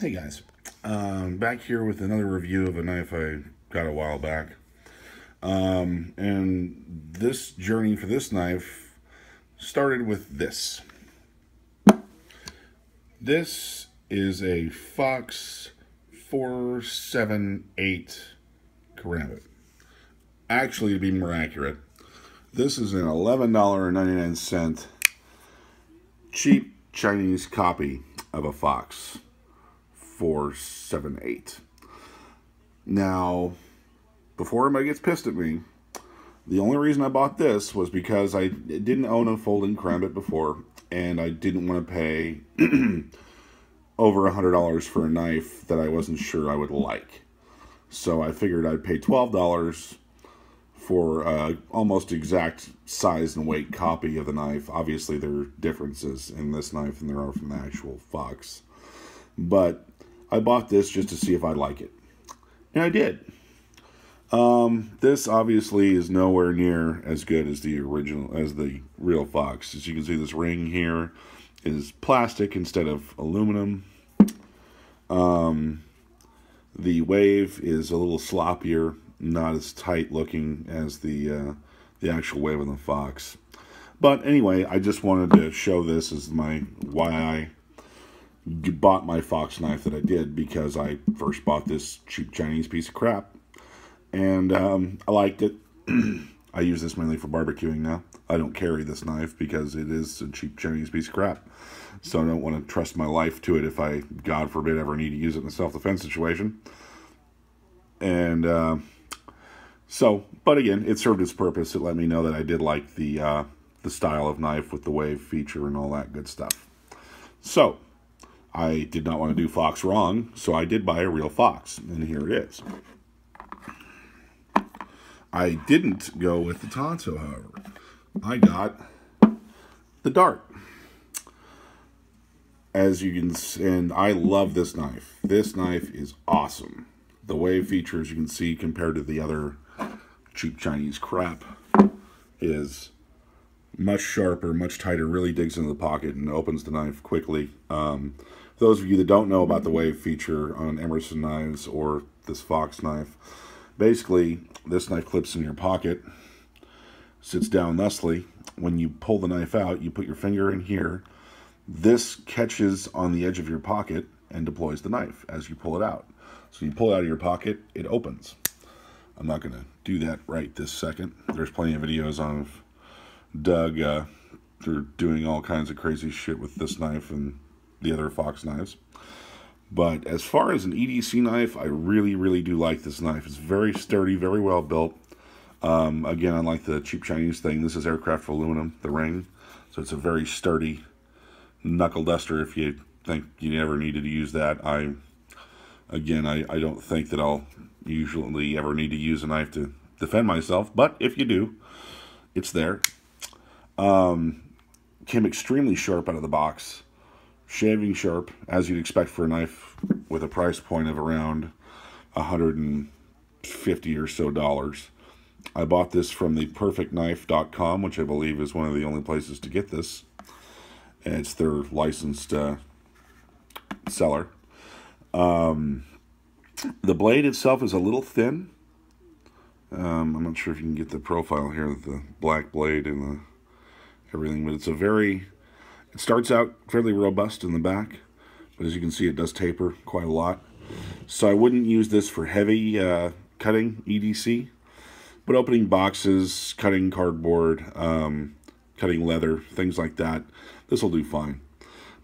Hey guys, um, back here with another review of a knife I got a while back. Um, and this journey for this knife started with this. This is a Fox 478 Karambit. Actually, to be more accurate, this is an $11.99 cheap Chinese copy of a Fox. 478. Now, before anybody gets pissed at me, the only reason I bought this was because I didn't own a folding Karambit before, and I didn't want to pay over a $100 for a knife that I wasn't sure I would like. So I figured I'd pay $12 for uh, almost exact size and weight copy of the knife. Obviously, there are differences in this knife than there are from the actual Fox. But I bought this just to see if I'd like it. And I did. Um, this obviously is nowhere near as good as the original, as the real Fox. As you can see, this ring here is plastic instead of aluminum. Um, the wave is a little sloppier, not as tight looking as the uh, the actual wave on the Fox. But anyway, I just wanted to show this as my why I bought my fox knife that I did because I first bought this cheap Chinese piece of crap. And um, I liked it. I use this mainly for barbecuing now. I don't carry this knife because it is a cheap Chinese piece of crap. So I don't want to trust my life to it if I, God forbid, ever need to use it in a self-defense situation. And uh, so, but again, it served its purpose. It let me know that I did like the uh, the style of knife with the wave feature and all that good stuff. So, I did not want to do Fox wrong, so I did buy a real Fox, and here it is. I didn't go with the Tonto, however. I got the Dart. As you can see, and I love this knife. This knife is awesome. The wave features you can see compared to the other cheap Chinese crap is much sharper, much tighter, really digs into the pocket and opens the knife quickly. Um, those of you that don't know about the wave feature on Emerson knives or this Fox knife, basically this knife clips in your pocket, sits down thusly. When you pull the knife out, you put your finger in here. This catches on the edge of your pocket and deploys the knife as you pull it out. So you pull it out of your pocket, it opens. I'm not going to do that right this second. There's plenty of videos on Doug uh, they're doing all kinds of crazy shit with this knife and the other Fox knives. But as far as an EDC knife, I really, really do like this knife. It's very sturdy, very well built. Um, again, unlike the cheap Chinese thing, this is aircraft aluminum, the ring. So it's a very sturdy knuckle duster if you think you never needed to use that. I, again, I, I don't think that I'll usually ever need to use a knife to defend myself. But if you do, it's there. Um, came extremely sharp out of the box shaving sharp, as you'd expect for a knife with a price point of around 150 or so dollars. I bought this from the perfectknife.com, which I believe is one of the only places to get this. And it's their licensed uh, seller. Um, the blade itself is a little thin. Um, I'm not sure if you can get the profile here, the black blade and the everything, but it's a very it starts out fairly robust in the back, but as you can see, it does taper quite a lot. So I wouldn't use this for heavy uh, cutting EDC, but opening boxes, cutting cardboard, um, cutting leather, things like that, this will do fine.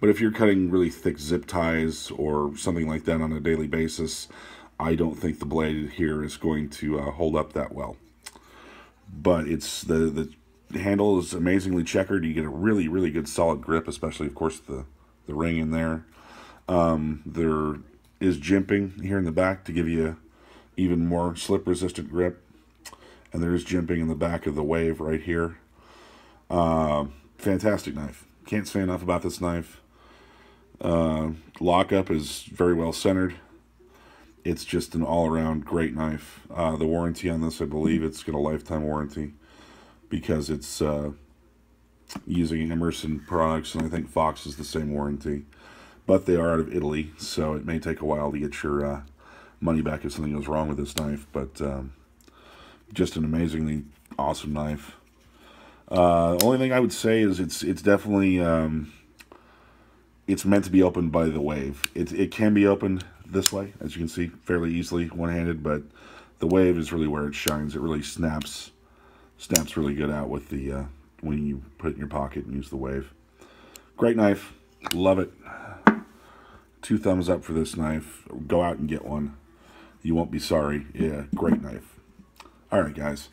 But if you're cutting really thick zip ties or something like that on a daily basis, I don't think the blade here is going to uh, hold up that well. But it's the, the handle is amazingly checkered. You get a really, really good solid grip, especially, of course, the, the ring in there. Um, there is jimping here in the back to give you even more slip-resistant grip. And there is jimping in the back of the wave right here. Uh, fantastic knife. Can't say enough about this knife. Uh, lockup is very well centered. It's just an all-around great knife. Uh, the warranty on this, I believe it's got a lifetime warranty because it's uh, using Emerson products, and I think Fox is the same warranty. but they are out of Italy, so it may take a while to get your uh, money back if something goes wrong with this knife. But um, just an amazingly awesome knife. Uh, only thing I would say is it's it's definitely um, it's meant to be opened by the wave. It it can be opened this way, as you can see, fairly easily one handed, but the wave is really where it shines. It really snaps snaps really good out with the uh, when you put it in your pocket and use the wave. Great knife, love it. Two thumbs up for this knife. Go out and get one. You won't be sorry. Yeah, great knife. All right, guys.